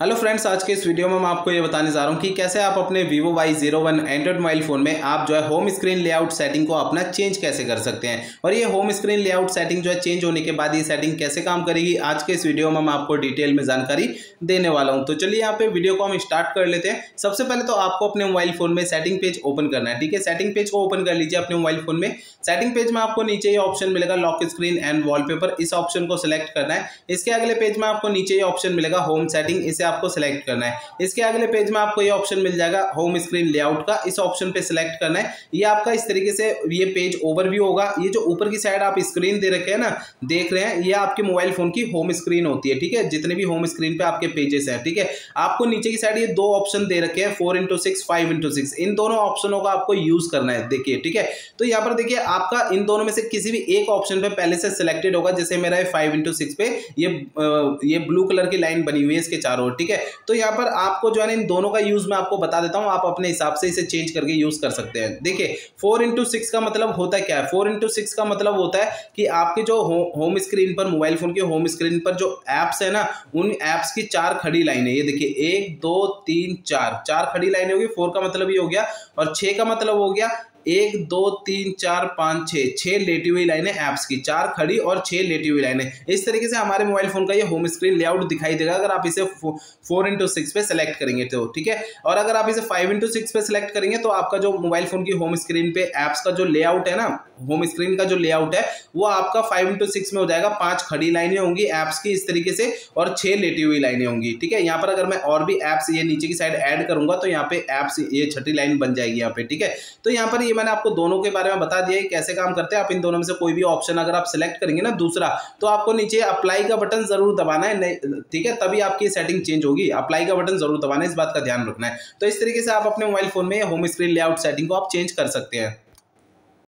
Hello friends आज के इस वीडियो में मैं आपको ये बताने जा रहा हूँ कि कैसे आप अपने Vivo Y zero one Android mobile phone में आप जो है होम स्क्रीन लेआउट सेटिंग को अपना चेंज कैसे कर सकते हैं? और ये होम स्क्रीन लेआउट सेटिंग जो है चेंज होने के बाद ये सेटिंग कैसे काम करेगी? आज के इस वीडियो में मैं आपको डिटेल में जानकारी देने वाला हूँ। तो चलिए यहाँ पे वीडियो को हम स्टार्ट कर लेते हैं। सबसे पहले तो आपको अपने मोबाइल फ़ोन में सेटिंग पेज ओपन करना है, ठीक है? सेटिंग पेज को ओपन कर लीजिए अपने मोबाइल फ़ोन में। सेटिंग पेज में आपको नीचे ये ऑप्शन मिलेगा लॉक स्क्रीन एंड वॉलपेपर इस ऑप्शन को सिलेक्ट करना है। इसके अगले पेज में आपको नीचे ये ऑप्शन मिलेगा होम सेटिंग इसे आपको सिलेक्ट करना है। इसके अगले पेज में आपको ये ऑप्शन मिल जाएगा होम स्क्रीन लेआउट का। इस ऑप्शन पे सिलेक्ट करना है। ये आपका इस तरीके से ये पेज ओवरव्यू होगा। ये जो ऊपर की साइड आप स्क्रीन दे रखे हैं ना, देख रहे हैं, ये आपके मोबाइल फ़ोन की होम स्क्रीन होती है, ठीक है? जितने भी होम स्क्रीन पे आपके पेजेस हैं, ठीक है? आपको नीचे की साइड ये दो ऑप्शन दे रखे हैं four into six five into six इन दोनों ऑप्शनों का आपको यूज़ करना है, देखिए, ठीक है? तो यहाँ पर देखिए, आपका इन दोनों में से किसी भी एक ऑप्शन पे पहले से सिलेक्टेड होगा। जैसे मेरा फाइव इंटू सिक्स पे, ये ये ब्लू कलर की लाइन बनी हुई है इसके चारों ठीक है? तो यहाँ पर आपको जो है इन दोनों का यूज़ मैं आपको बता देता हूँ। आप अपने हिसाब से इसे चेंज करके यूज़ कर सकते हैं। देखिए फोर इंटू सिक्स का मतलब होता क्या है? फोर इंटू सिक्स का मतलब होता है कि आपके जो हो, होम स्क्रीन पर मोबाइल फ़ोन के होम स्क्रीन पर जो एप्स है ना उन एप्स की चार खड़ी लाइनें ये देखिए एक दो तीन चार। चार खड़ी लाइनें होगी। फोर का मतलब ये हो गया और छह का मतलब हो गया एक, दो, तीन, चार, पाँच छः छः लेटी हुई लाइनें ऐप्स की, चार खड़ी और छः लेटी हुई लाइनें। इस तरीके से हमारे मोबाइल फ़ोन का ये होम स्क्रीन लेआउट दिखाई देगा। अगर आप इसे फोर इंटू सिक्स पे सेलेक्ट करेंगे तो ठीक है? और अगर आप इसे फाइव इंटू सिक्स पे सेलेक्ट करेंगे तो आपका जो मोबाइल फ़ोन की होम स्क्रीन पे ऐप्स का जो लेआउट है ना होम स्क्रीन का जो लेआउट है, वो आपका फाइव इंटू सिक्स में हो जाएगा। पाँच खड़ी लाइनें होंगी ऐप्स की इस तरीके से और छह लेटी हुई लाइनें होंगी, ठीक है? यहाँ पर अगर मैं और भी ऐप्स ये नीचे की साइड ऐड करूँगा तो यहाँ पे ऐप्स ये छठी लाइन बन जाएगी यहाँ पे, ठीक है? तो यहाँ पर ये मैंने आपको दोनों के बारे में बता दिया कैसे काम करते हैं। आप इन दोनों में से कोई भी ऑप्शन अगर आप सिलेक्ट करेंगे ना दूसरा तो आपको नीचे अप्लाई का बटन ज़रूर दबाना है। ठीक है? तभी आपकी सेटिंग चेंज होगी। अप्लाई का बटन ज़रूर दबाना है। इस बात का ध्यान रखना है। तो इस तरीके से आप अपने मोबाइल फ़ोन में होम स्क्रीन लेआउट सेटिंग को आप चेंज कर सकते हैं।